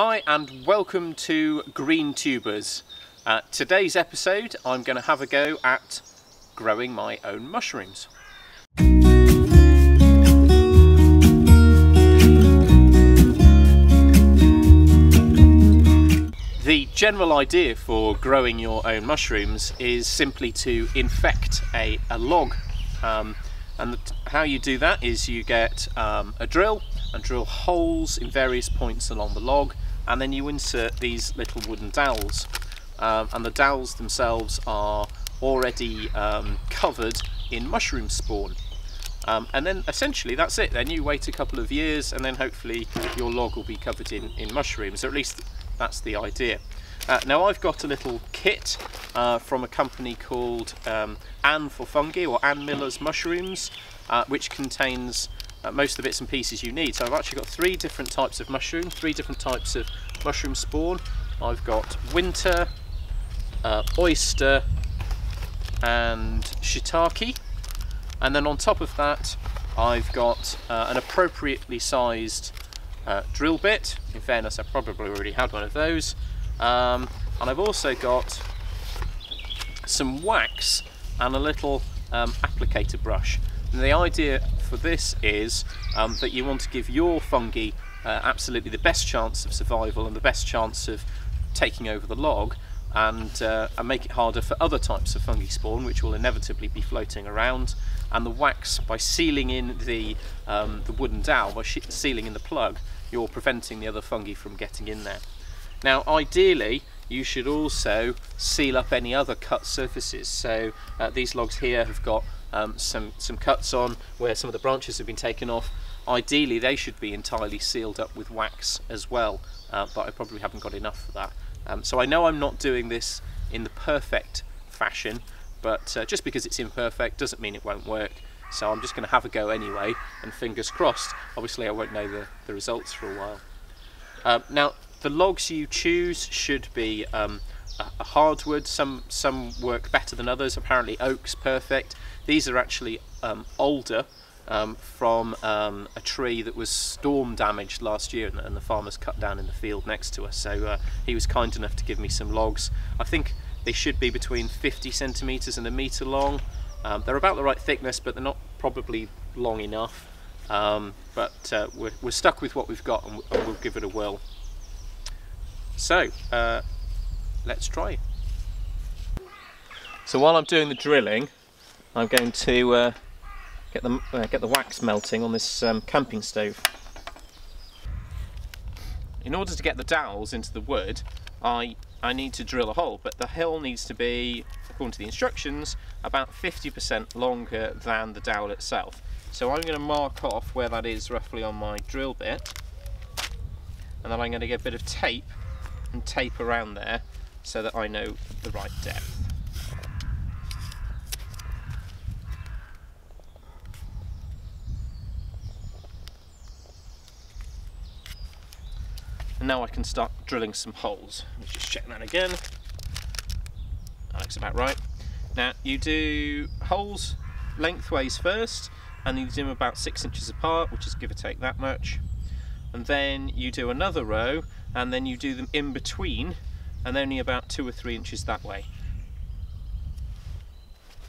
Hi and welcome to Green Tubers. Uh, today's episode I'm going to have a go at growing my own mushrooms. The general idea for growing your own mushrooms is simply to infect a, a log um, and how you do that is you get um, a drill and drill holes in various points along the log and then you insert these little wooden dowels. Um, and the dowels themselves are already um, covered in mushroom spawn. Um, and then essentially that's it. Then you wait a couple of years and then hopefully your log will be covered in, in mushrooms or at least that's the idea. Uh, now I've got a little kit uh, from a company called um, Ann for Fungi or Ann Miller's Mushrooms uh, which contains uh, most of the bits and pieces you need. So I've actually got three different types of mushroom, three different types of mushroom spawn. I've got winter, uh, oyster and shiitake and then on top of that I've got uh, an appropriately sized uh, drill bit. In fairness, I probably already had one of those. Um, and I've also got some wax and a little um, applicator brush. And the idea for this is um, that you want to give your fungi uh, absolutely the best chance of survival and the best chance of taking over the log and, uh, and make it harder for other types of fungi spawn which will inevitably be floating around and the wax by sealing in the, um, the wooden dowel, by sealing in the plug you're preventing the other fungi from getting in there. Now ideally you should also seal up any other cut surfaces. So uh, these logs here have got um, some, some cuts on where some of the branches have been taken off. Ideally they should be entirely sealed up with wax as well, uh, but I probably haven't got enough for that. Um, so I know I'm not doing this in the perfect fashion, but uh, just because it's imperfect doesn't mean it won't work. So I'm just going to have a go anyway, and fingers crossed. Obviously I won't know the, the results for a while. Uh, now, the logs you choose should be um, a, hardwood. Some, some work better than others. Apparently oak's perfect. These are actually um, older um, from um, a tree that was storm damaged last year and, and, the farmers cut down in the field next to us. So uh, he was kind enough to give me some logs. I think they should be between 50 centimetres and a metre long. Um, they're about the right thickness, but they're not probably long enough. Um, but uh, we're, we're, stuck with what we've got and, and we'll give it a whirl. So, uh, let's try. So while I'm doing the drilling, I'm going to uh, get, the, uh, get the wax melting on this um, camping stove. In order to get the dowels into the wood, I, I need to drill a hole, but the hole needs to be according to the instructions, about 50% longer than the dowel itself. So I'm going to mark off where that is roughly on my drill bit, and then I'm going to get a bit of tape and tape around there so that I know the right depth. And now I can start drilling some holes. Let's just check that again That looks about right. Now you do holes lengthways first and you do them about six inches apart which is give or take that much and then you do another row and then you do them in between and only about two or three inches that way.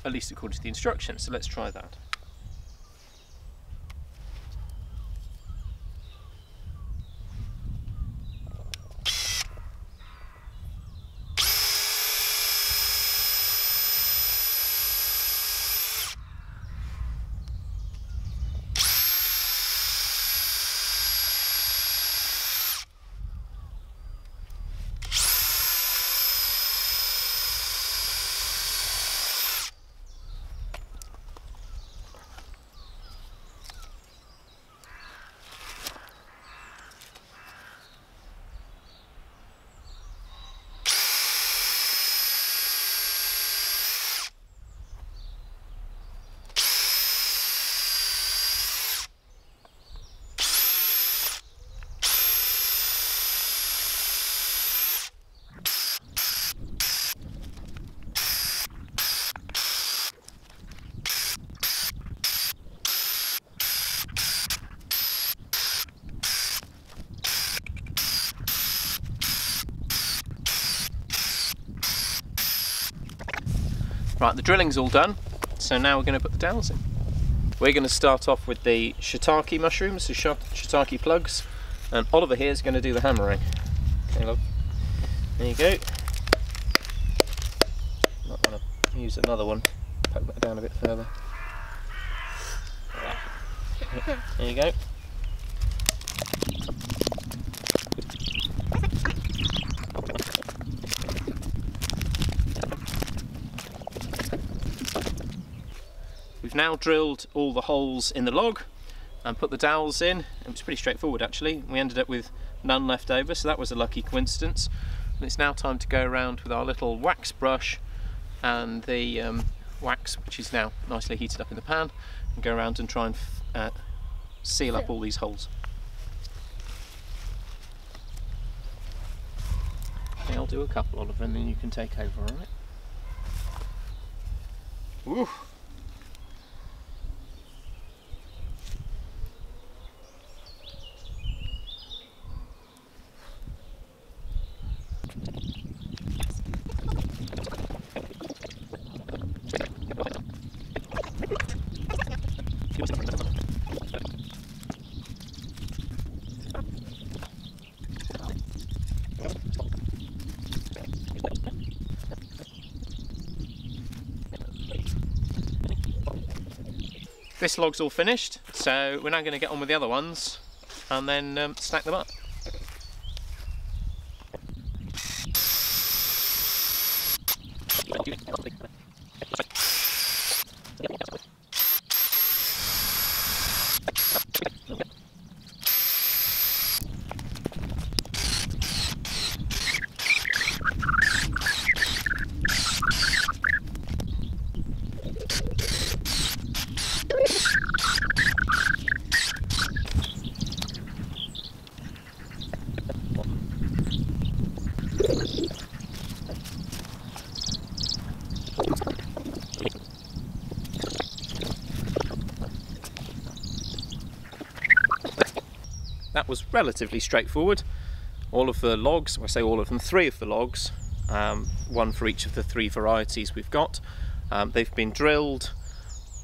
At least according to the instructions so let's try that Right, the drilling's all done, so now we're going to put the dowels in. We're going to start off with the shiitake mushrooms, the shiitake plugs, and Oliver here is going to do the hammering. Okay, look. There you go. Might want to use another one, poke that down a bit further. There you go. Now drilled all the holes in the log and put the dowels in. It was pretty straightforward actually. We ended up with none left over, so that was a lucky coincidence. And it's now time to go around with our little wax brush and the um, wax, which is now nicely heated up in the pan, and go around and try and uh, seal up all these holes. Okay, I'll do a couple, Oliver, and then you can take over, alright? Woo! This log's all finished, so we're now going to get on with the other ones and then um, stack them up. That was relatively straightforward. All of the logs, I say all of them, three of the logs, um, one for each of the three varieties we've got. Um, they've been drilled,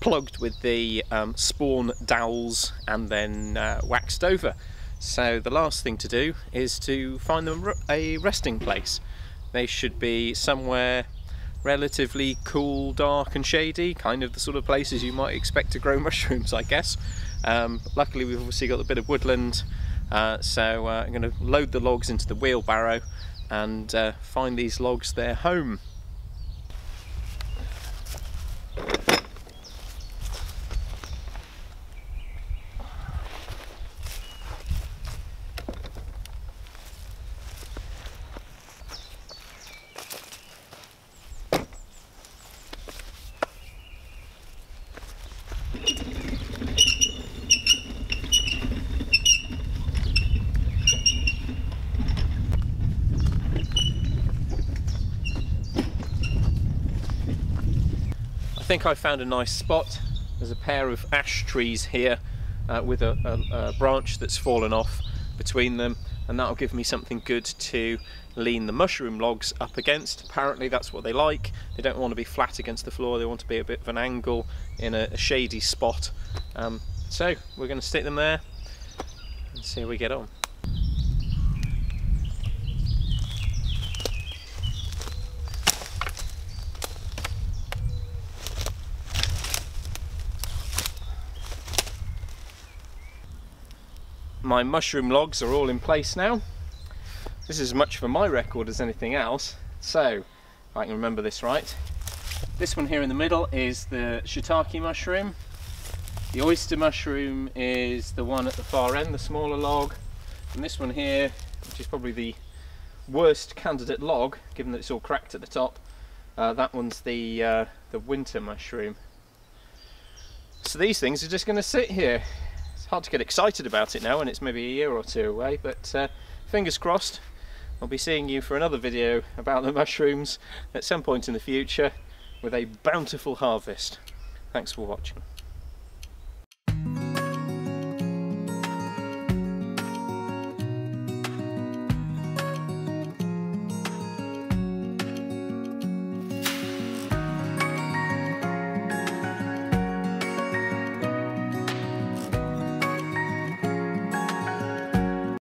plugged with the um, spawn dowels and then uh, waxed over. So the last thing to do is to find them a resting place. They should be somewhere relatively cool, dark and shady, kind of the sort of places you might expect to grow mushrooms, I guess. Um, luckily we've obviously got a bit of woodland, uh, so uh, I'm going to load the logs into the wheelbarrow and uh, find these logs their home. Think I found a nice spot. There's a pair of ash trees here uh, with a, a, a branch that's fallen off between them and that'll give me something good to lean the mushroom logs up against. Apparently that's what they like. They don't want to be flat against the floor, they want to be a bit of an angle in a, a shady spot. Um, so we're going to stick them there and see how we get on. My mushroom logs are all in place now. This is as much for my record as anything else. So, if I can remember this right. This one here in the middle is the shiitake mushroom. The oyster mushroom is the one at the far end, the smaller log. And this one here, which is probably the worst candidate log, given that it's all cracked at the top, uh, that one's the, uh, the winter mushroom. So these things are just going to sit here hard to get excited about it now and it's maybe a year or two away, but uh, fingers crossed. I'll be seeing you for another video about the mushrooms at some point in the future with a bountiful harvest. Thanks for watching.